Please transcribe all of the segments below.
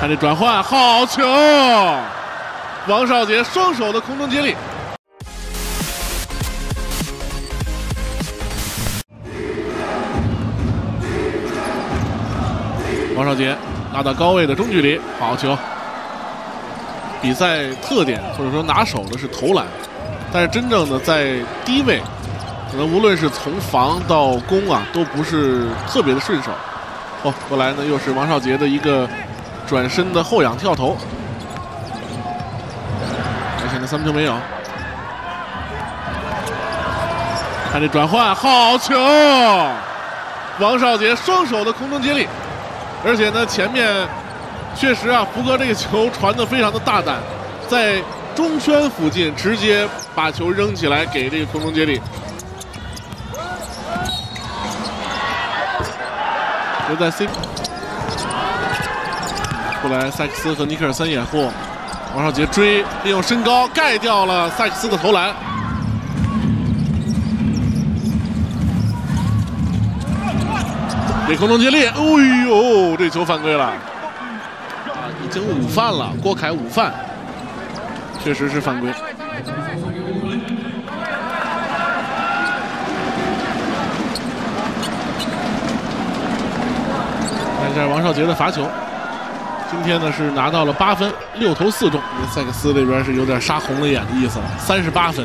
看这转换，好球！王少杰双手的空中接力。王少杰拉到高位的中距离，好球！比赛特点或者说拿手的是投篮，但是真正的在低位，可能无论是从防到攻啊，都不是特别的顺手。哦，过来呢又是王少杰的一个转身的后仰跳投，而现在三分球没有。看这转换，好球！王少杰双手的空中接力，而且呢前面确实啊，福哥这个球传的非常的大胆，在中圈附近直接把球扔起来给这个空中接力。留在 C，过来塞克斯和尼克尔森掩护，王少杰追，利用身高盖掉了塞克斯的投篮。给空中接力，哎呦，这球犯规了，啊，已经午犯了，郭凯午犯，确实是犯规。看一下王少杰的罚球，今天呢是拿到了八分，六投四中。塞克斯这边是有点杀红了眼的意思了，三十八分。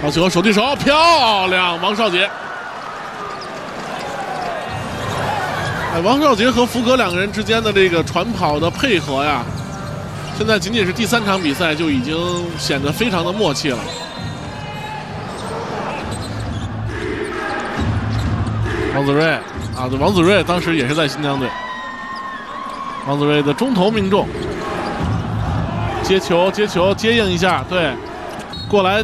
好球，手递手，漂亮，王少杰。哎，王少杰和福格两个人之间的这个传跑的配合呀，现在仅仅是第三场比赛就已经显得非常的默契了。王子睿啊，这王子睿当时也是在新疆队。王子睿的中投命中，接球接球接应一下，对，过来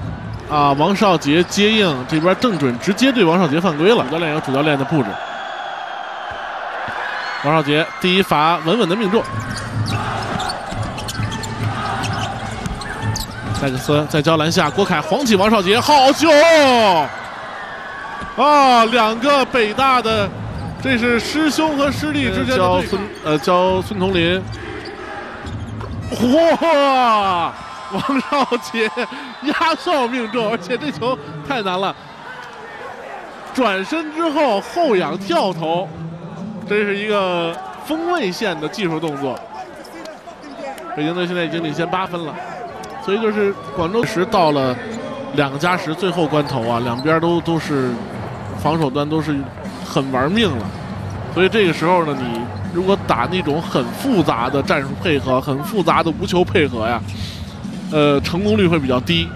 啊，王少杰接应这边正准，直接对王少杰犯规了。教练有主教练的布置。王少杰第一罚稳稳的命中，塞克斯在交篮下，郭凯晃起王少杰，好球！啊，两个北大的，这是师兄和师弟之间的教孙呃教孙同林，哇！王少杰压哨命中，而且这球太难了，转身之后后仰跳投。这是一个锋卫线的技术动作。北京队现在已经领先八分了，所以就是广州时到了两个加时最后关头啊，两边都都是防守端都是很玩命了。所以这个时候呢，你如果打那种很复杂的战术配合、很复杂的无球配合呀，呃，成功率会比较低。